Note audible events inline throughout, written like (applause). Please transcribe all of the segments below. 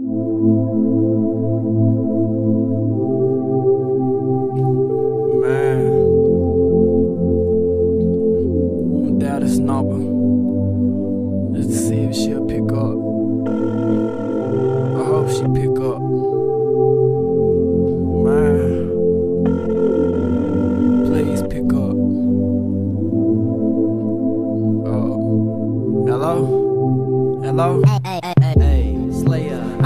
Man. I'm. Just to see if she'll pick up. I hope she pick up. Man. Please pick up. Oh. Hello? Hello? Hey, Slayer.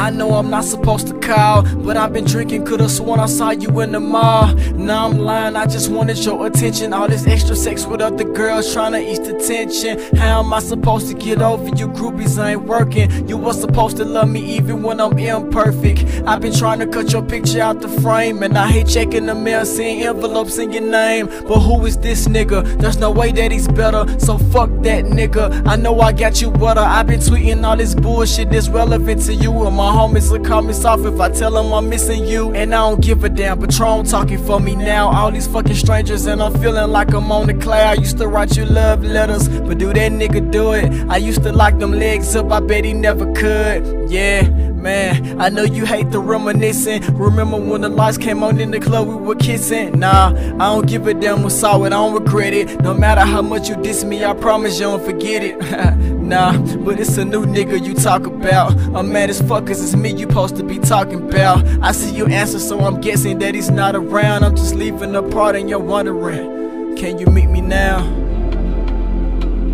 I know I'm not supposed to call, but I've been drinking, could've sworn I saw you in the mall. Now I'm lying, I just wanted your attention. All this extra sex with other girls trying to ease the tension. How am I supposed to get over you? Groupies ain't working. You was supposed to love me even when I'm imperfect. I've been trying to cut your picture out the frame, and I hate checking the mail, seeing envelopes in your name. But who is this nigga? There's no way that he's better, so fuck that nigga. I know I got you wetter. I've been tweeting all this bullshit that's relevant to you, and my homies will call me soft if I tell them I'm missing you. And I don't give a damn. Patron talking for me now. All these fucking strangers, and I'm feeling like I'm on the cloud. Used to write you love letters, but do that nigga do it? I used to lock them legs up. I bet he never could. Yeah. Man, I know you hate the reminiscing. Remember when the lights came on in the club, we were kissing? Nah, I don't give a damn what's saw it, I don't regret it. No matter how much you diss me, I promise you don't forget it. (laughs) nah, but it's a new nigga you talk about. I'm mad as fuck cause it's me you supposed to be talking about. I see you answer, so I'm guessing that he's not around. I'm just leaving a part and you're wondering, can you meet me now?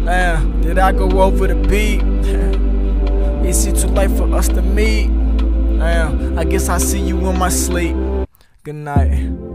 Damn, did I go over the beat? Is it too late for us to meet? Damn, I guess I see you in my sleep. Good night.